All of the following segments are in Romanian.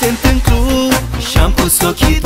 sunt în club Și-am pus ochii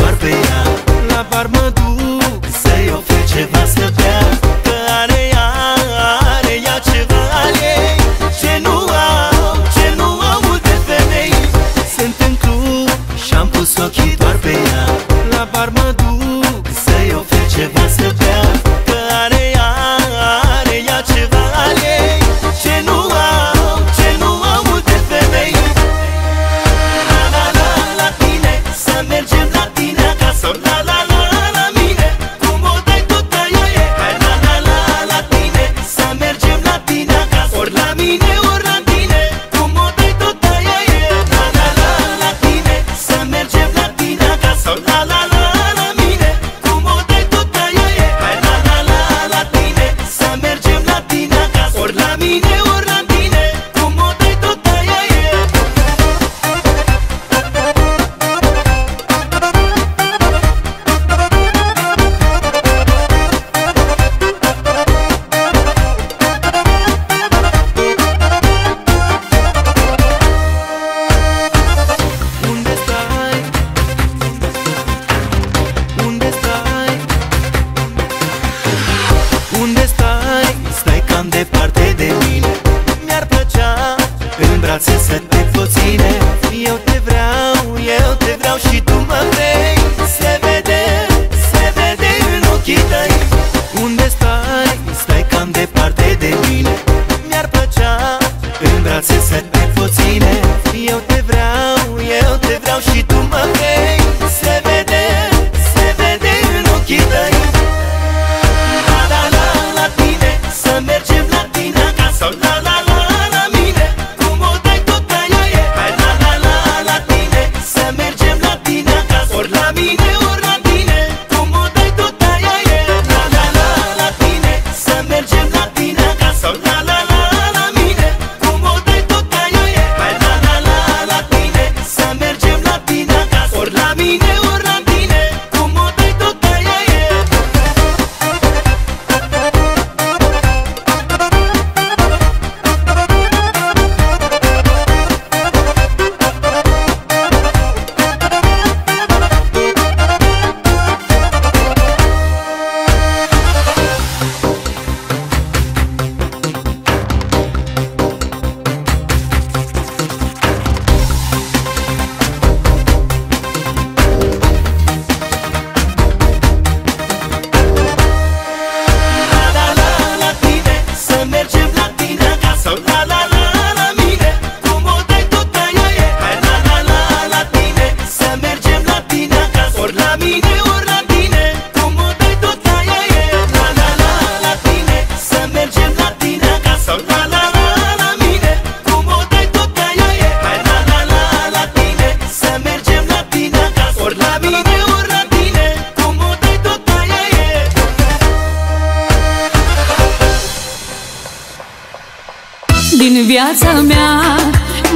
Viața mea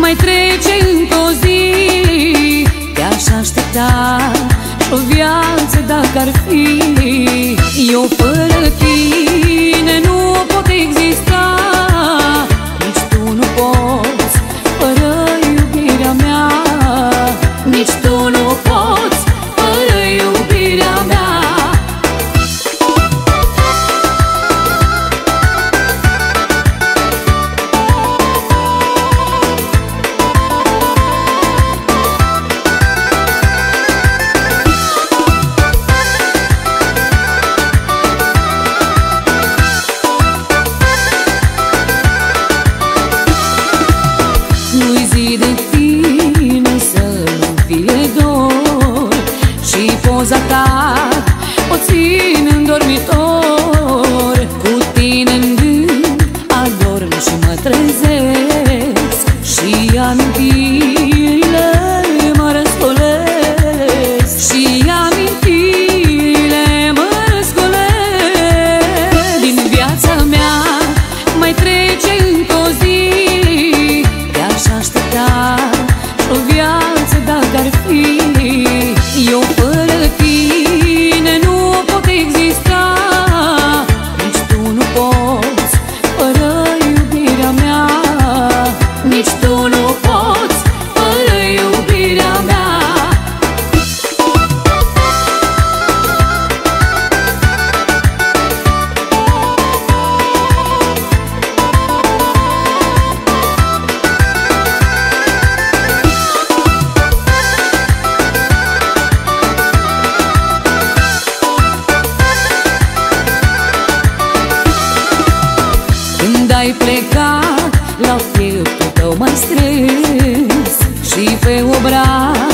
mai trece într-o zi. Te-aș aștepta și o viață dacă ar fi. Eu fără ta O țin în dormitor Cu tine în gând Adorm și mă trezesc. ai plecat La pieptul tău mai strâns Și pe obraz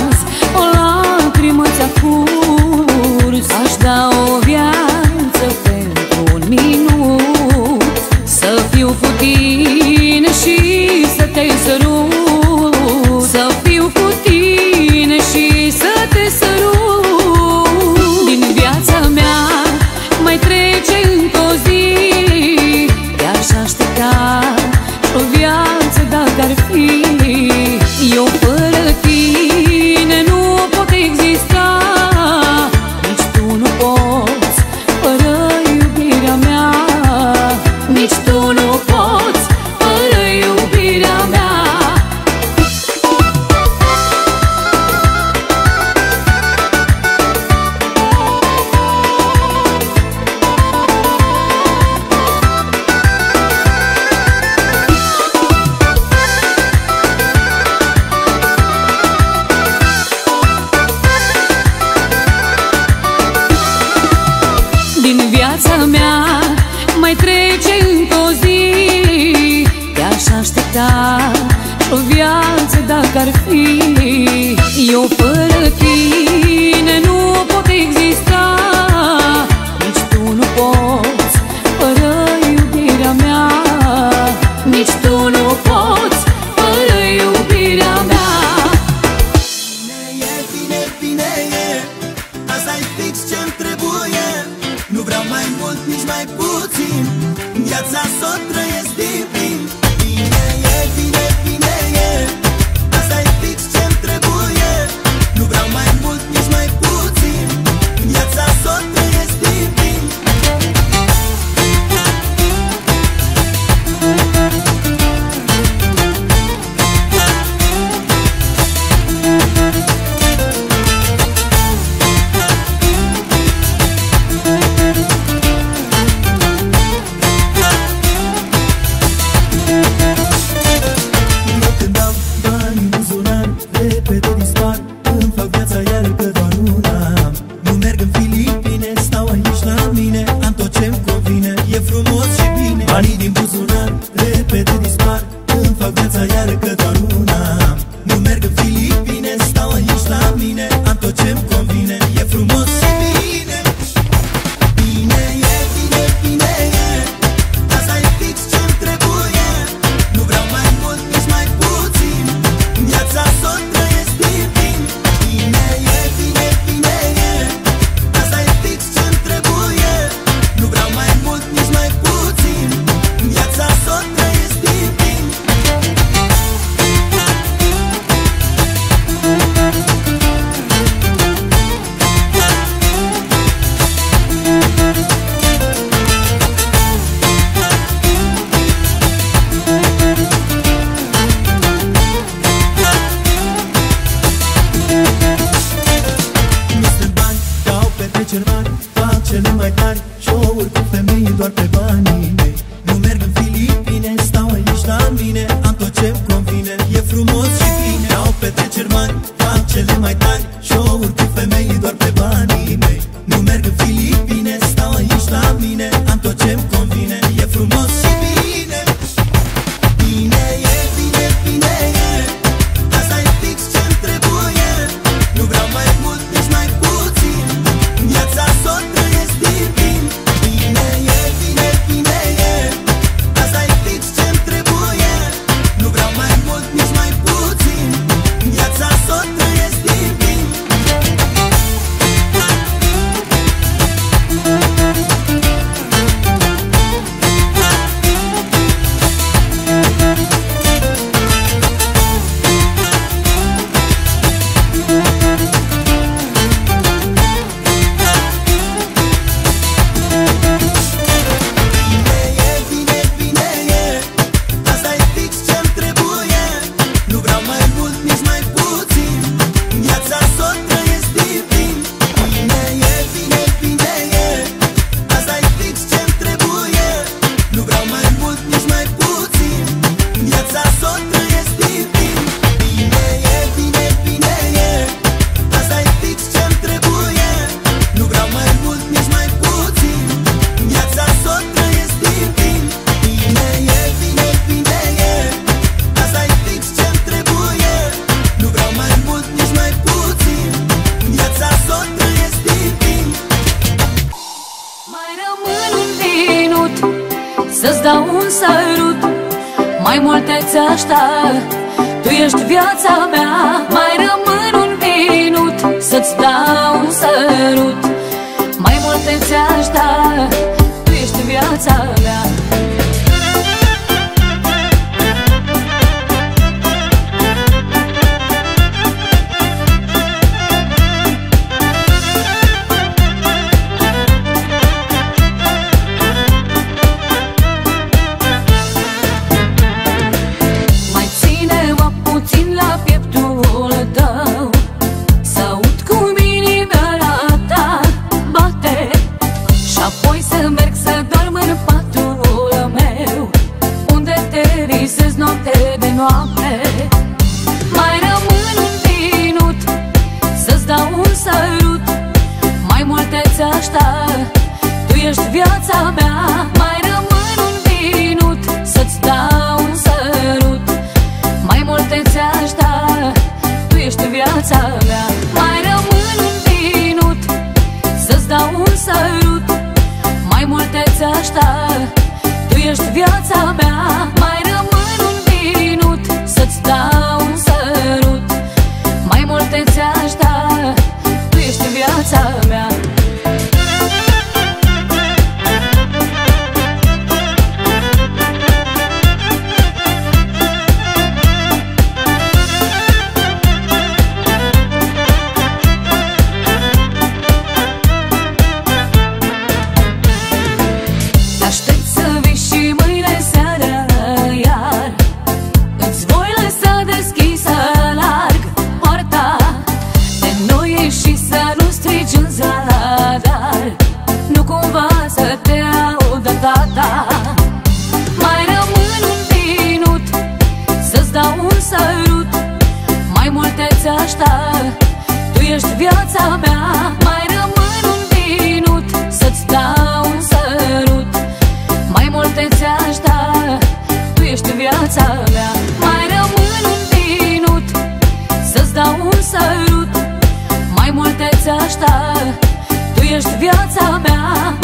un sărut Mai multe ți Tu ești viața mea. Mai rămân un minut Să-ți dau un sărut Mai multe ți Tu ești viața mea asta Tu ești viața mea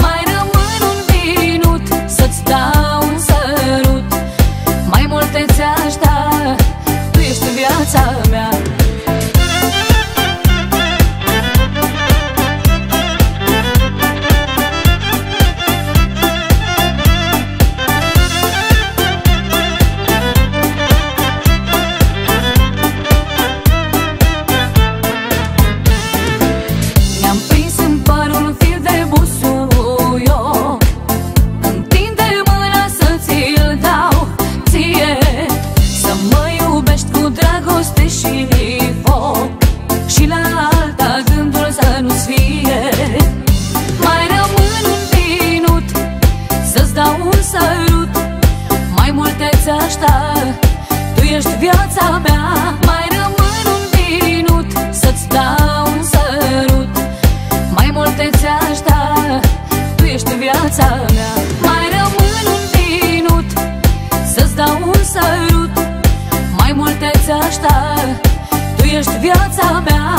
viața mea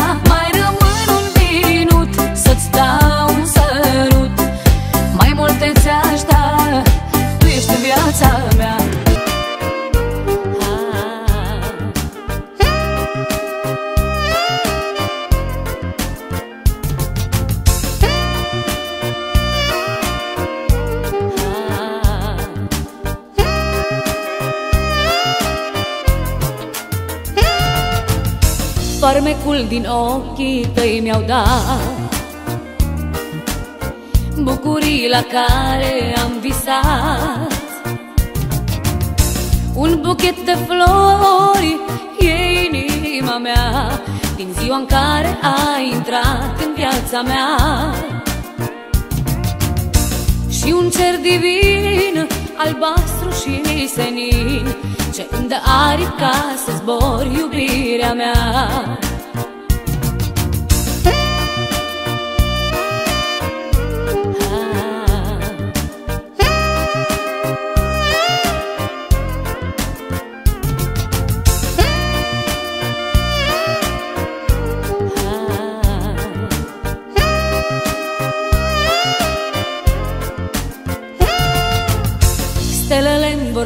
Farmecul din ochii tăi mi-au dat Bucurii la care am visat. Un buchet de flori e inima mea Din ziua în care ai intrat în viața mea. Și un cer divin, albastru și senin Ce îndă aripi ca să zbor iubirea mea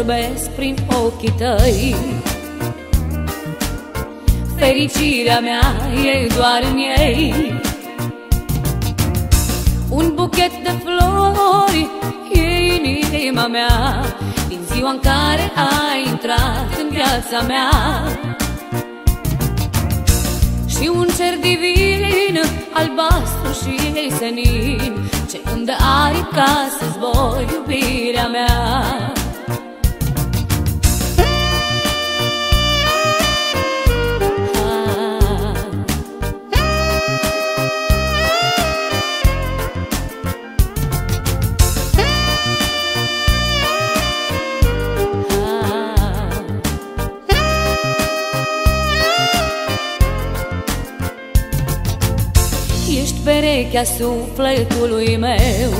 vorbesc prin ochii tăi. Fericirea mea e doar în ei. Un buchet de flori e inima mea Din ziua în care ai intrat în viața mea. Și un cer divin, albastru și senin Ce îmi dă aripi ca să zbor iubirea perechea sufletului meu.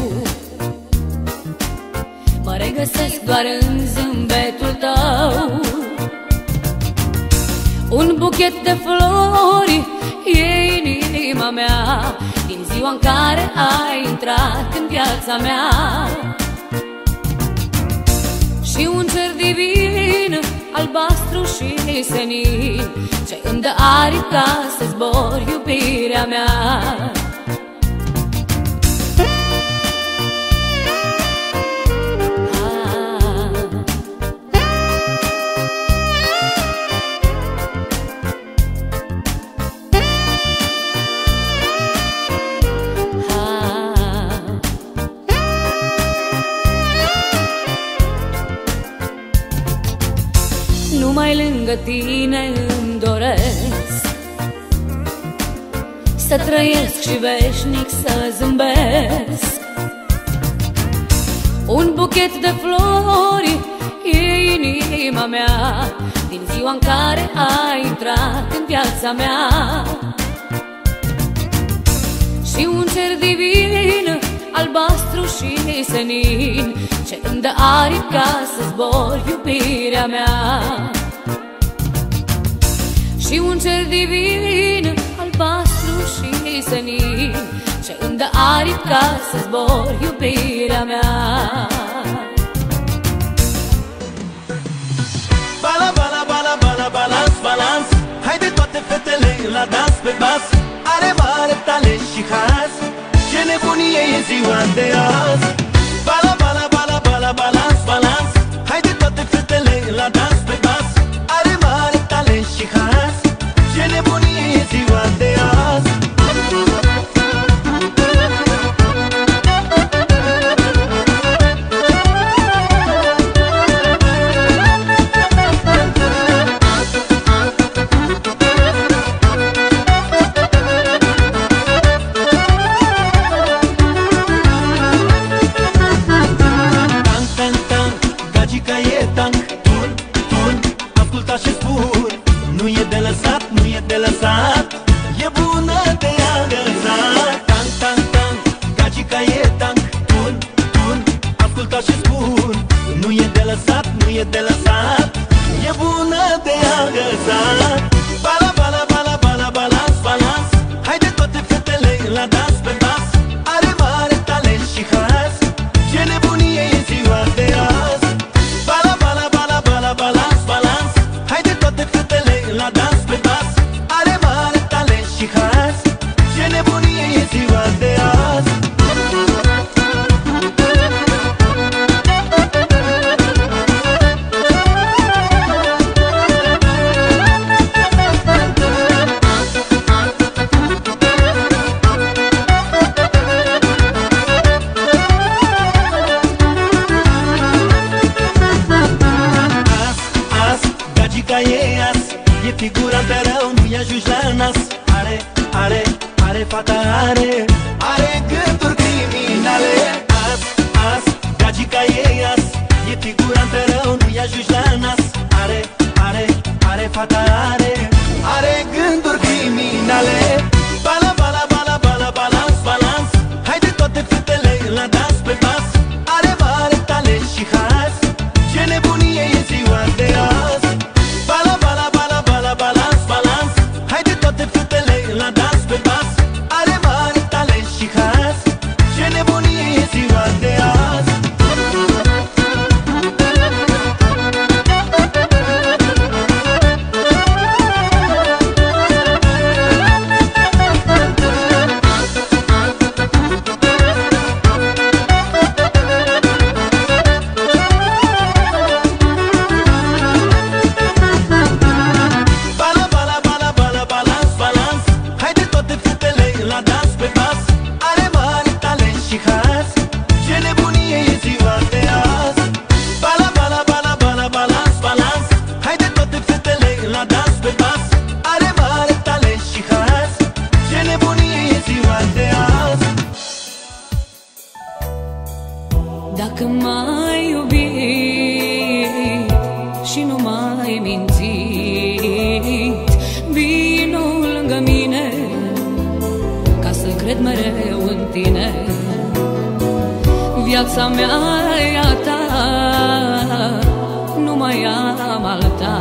Mă regăsesc doar în zâmbetul tău. Un buchet de flori e inima mea. Din ziua în care ai intrat în viața mea. Și un cer divin, albastru și senin Ce îmi dă aripi ca să zbor iubirea mea Numai lângă tine îmi doresc. Să trăiesc și veșnic să zâmbesc. Un buchet de flori e inima mea Din ziua în care ai intrat în viața mea. Și un cer divin, albastru și senin Ce îmi dă aripi ca să zbor iubirea mea Și un cer divin, albastru și senin Ce îmi dă aripi ca să zbor iubirea mea. Bala, bala, bala, bala, balans, balans. Haide toate fetele la dans pe bas. Are mare talent și has. Ce nebunie e ziua de azi Viața mea e a ta Nu mai am alta.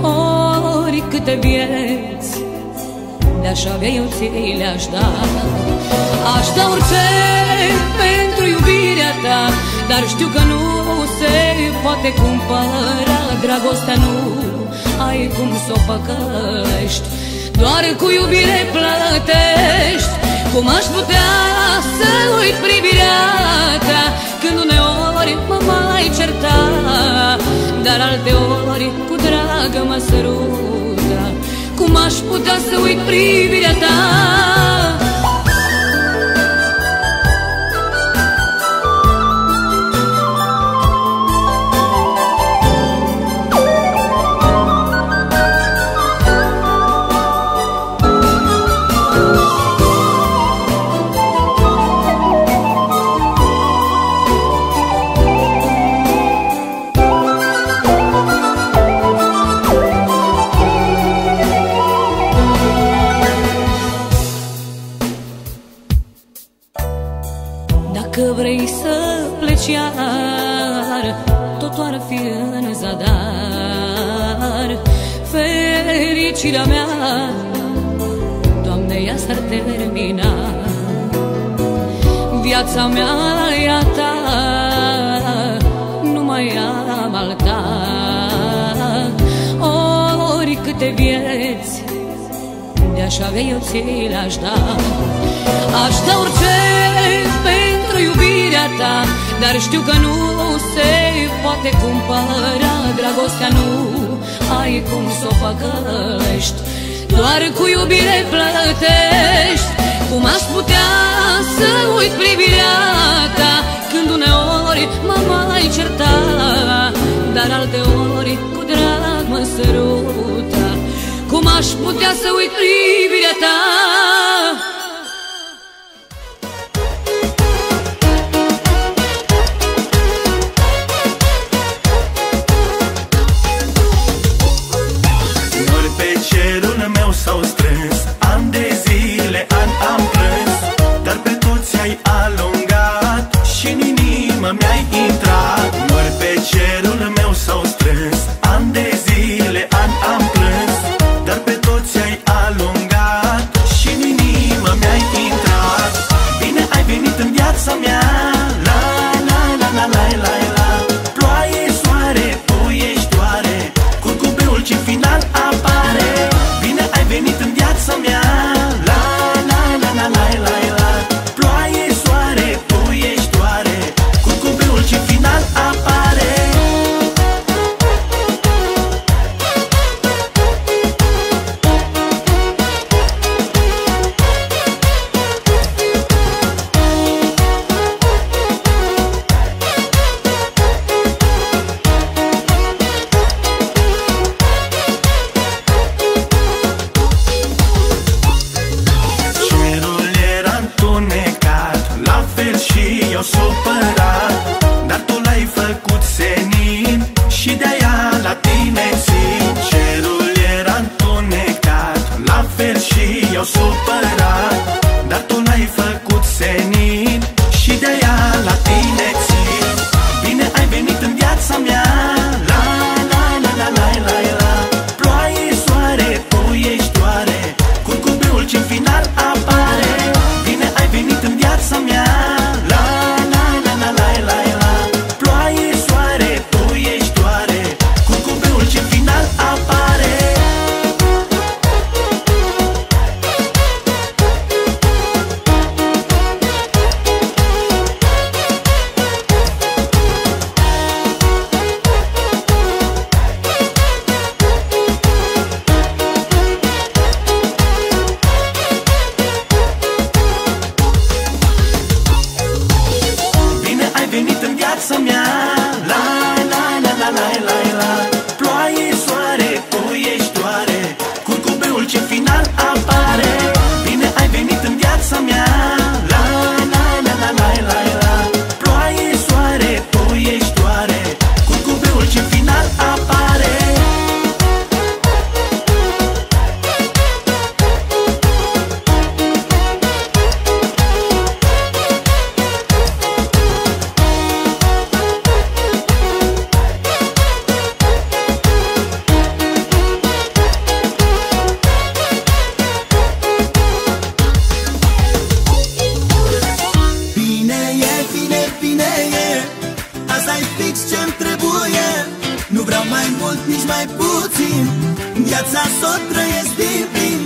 Ori câte vieți De-aș avea eu ți le-aș da. Aș da orice pentru iubirea ta Dar știu că nu se poate cumpăra. Dragostea nu ai cum să o păcăști Doar cu iubire plătești Cum aș putea să uit privirea ta Când uneori mă mai certa Dar alte ori cu dragă mă săruta Cum aș putea să uit privirea ta De-aș avea eu ți le-aș da. Aș da orice pentru iubirea ta Dar știu că nu se poate cumpăra. Dragostea nu ai cum să o păcăști Doar cu iubire plătești. Cum aș putea să uit privirea ta Când uneori mă mai certa Dar alte ori cu drag mă săruta Cum aș putea să uit privirea ta Asta-i fix ce-mi trebuie. Nu vreau mai mult, nici mai puțin. Viața s-o trăiesc din plin.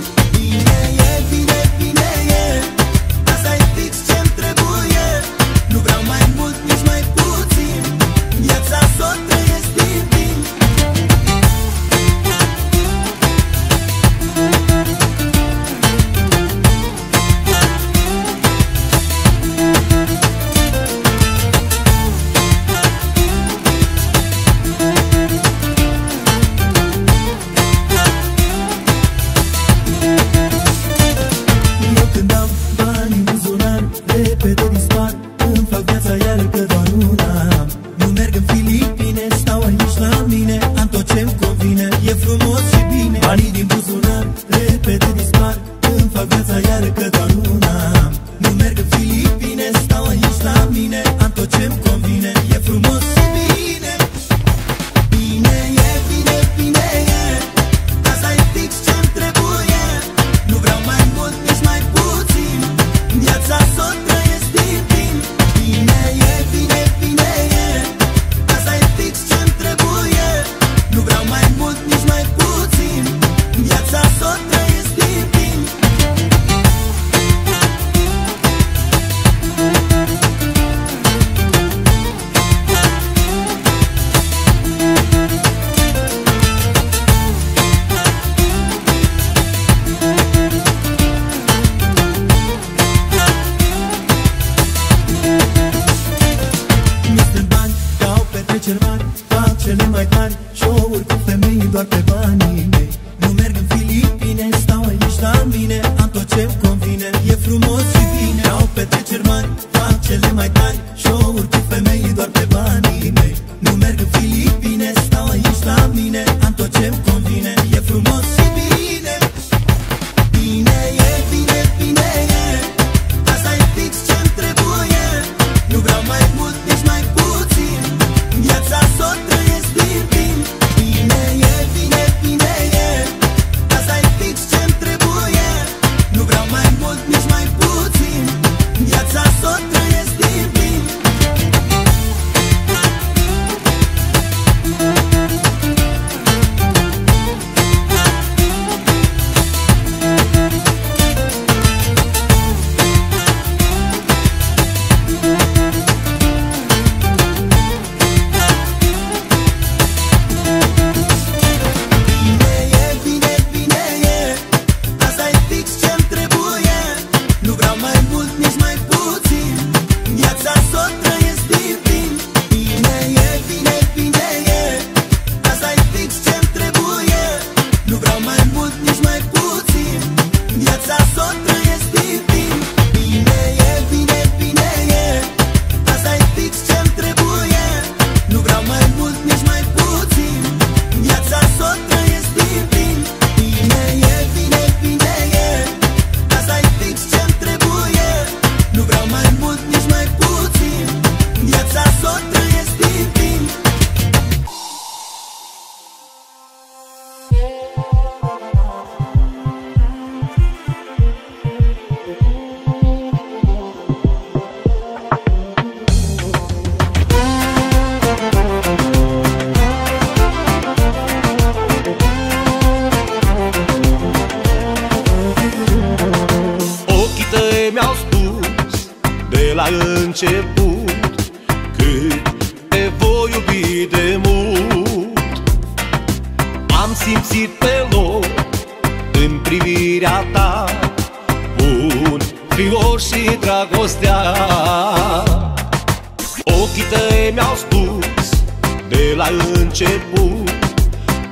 de la început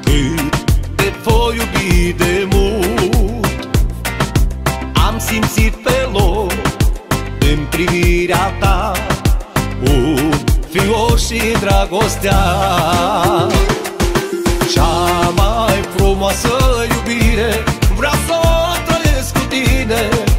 Cât te voi iubi de mult. Am simțit pe loc în privirea ta Un fior și dragostea. Cea mai frumoasă iubire Vreau să o trăiesc cu tine.